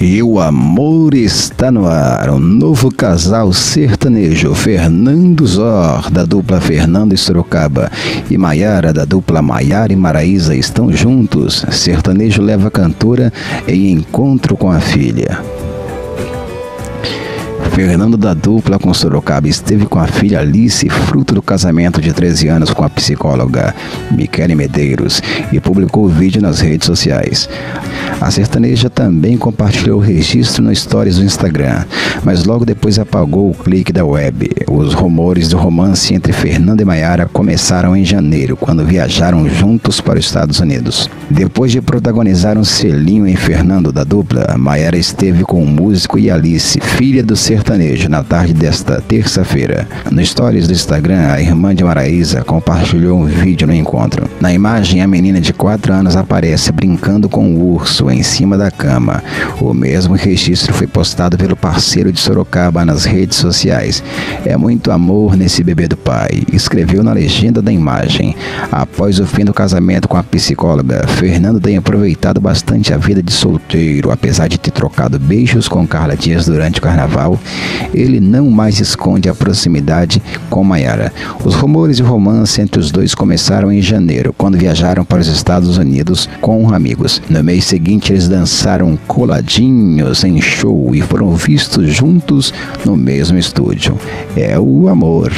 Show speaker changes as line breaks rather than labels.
E o amor está no ar. O novo casal sertanejo, Fernando Zor, da dupla Fernando e Sorocaba, e Maiara, da dupla Maiara e Maraísa, estão juntos. Sertanejo leva a cantora em encontro com a filha. Fernando da dupla com Sorocaba esteve com a filha Alice, fruto do casamento de 13 anos com a psicóloga Michele Medeiros, e publicou o vídeo nas redes sociais. A sertaneja também compartilhou o registro no stories do Instagram, mas logo depois apagou o clique da web. Os rumores do romance entre Fernando e Maiara começaram em janeiro, quando viajaram juntos para os Estados Unidos. Depois de protagonizar um selinho em Fernando da dupla, Maiara esteve com o músico e Alice, filha do sertanejo, na tarde desta terça-feira. No stories do Instagram, a irmã de Maraísa compartilhou um vídeo no encontro. Na imagem, a menina de 4 anos aparece brincando com um urso em cima da cama. O mesmo registro foi postado pelo parceiro de Sorocaba nas redes sociais. É muito amor nesse bebê do pai, escreveu na legenda da imagem. Após o fim do casamento com a psicóloga, Fernando tem aproveitado bastante a vida de solteiro, apesar de ter trocado beijos com Carla Dias durante o carnaval. Ele não mais esconde a proximidade com Mayara. Os rumores de romance entre os dois começaram em janeiro, quando viajaram para os Estados Unidos com amigos. No mês seguinte, eles dançaram coladinhos em show e foram vistos juntos no mesmo estúdio. É o amor.